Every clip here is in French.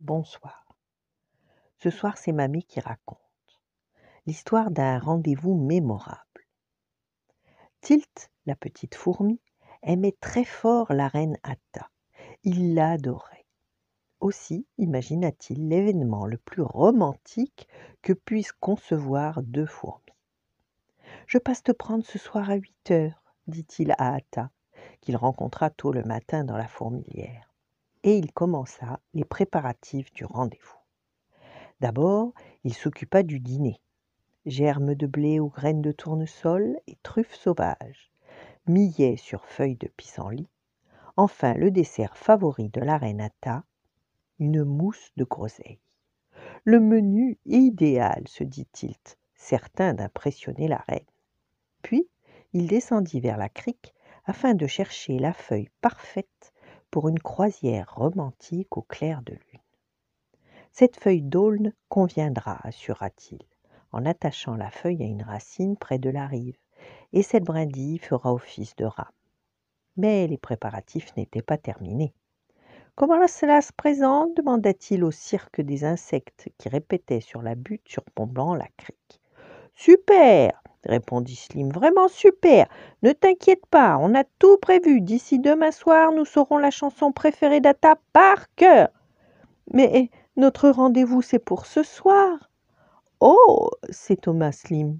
Bonsoir. Ce soir, c'est Mamie qui raconte l'histoire d'un rendez-vous mémorable. Tilt, la petite fourmi, aimait très fort la reine Atta. Il l'adorait. Aussi imagina-t-il l'événement le plus romantique que puissent concevoir deux fourmis. Je passe te prendre ce soir à huit heures, dit-il à Atta, qu'il rencontra tôt le matin dans la fourmilière. Et il commença les préparatifs du rendez-vous. D'abord, il s'occupa du dîner. Germes de blé aux graines de tournesol et truffes sauvages, millet sur feuilles de pissenlit, enfin le dessert favori de la reine Atta, une mousse de groseille. Le menu idéal, se dit-il, certain d'impressionner la reine. Puis, il descendit vers la crique afin de chercher la feuille parfaite pour une croisière romantique au clair de lune. Cette feuille d'aulne conviendra, assura-t-il, en attachant la feuille à une racine près de la rive, et cette brindille fera office de rame. Mais les préparatifs n'étaient pas terminés. Comment cela se présente? demanda-t-il au cirque des insectes qui répétaient sur la butte surplombant la crique. Super répondit Slim, vraiment super. Ne t'inquiète pas, on a tout prévu. D'ici demain soir, nous saurons la chanson préférée d'Ata par cœur. Mais notre rendez-vous, c'est pour ce soir. Oh c'est Thomas Slim.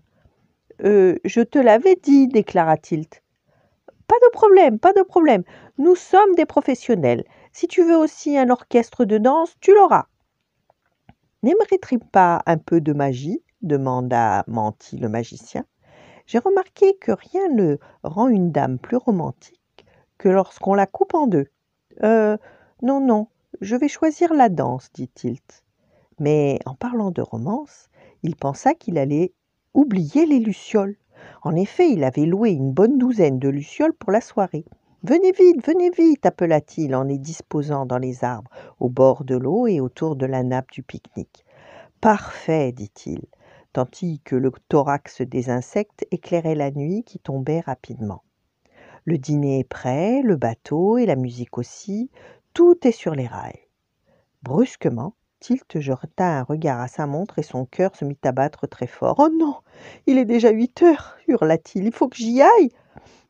Euh, je te l'avais dit, déclara Tilt. Pas de problème, pas de problème. Nous sommes des professionnels. Si tu veux aussi un orchestre de danse, tu l'auras. N'aimerais-tu pas un peu de magie? Demanda Menti le magicien. J'ai remarqué que rien ne rend une dame plus romantique que lorsqu'on la coupe en deux. Euh, non, non, je vais choisir la danse, dit Tilt. Mais en parlant de romance, il pensa qu'il allait oublier les lucioles. En effet, il avait loué une bonne douzaine de lucioles pour la soirée. Venez vite, venez vite, appela-t-il en les disposant dans les arbres, au bord de l'eau et autour de la nappe du pique-nique. Parfait, dit-il, tandis que le thorax des insectes éclairait la nuit qui tombait rapidement. Le dîner est prêt, le bateau et la musique aussi, tout est sur les rails. Brusquement, Tilt jeta un regard à sa montre et son cœur se mit à battre très fort. Oh non, il est déjà huit heures, hurla-t-il, il faut que j'y aille.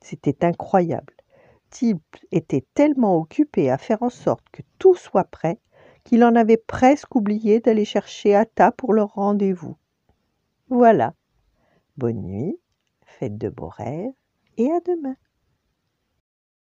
C'était incroyable. Tilt était tellement occupé à faire en sorte que tout soit prêt qu'il en avait presque oublié d'aller chercher Atta pour leur rendez-vous. Voilà. Bonne nuit, faites de beaux rêves et à demain.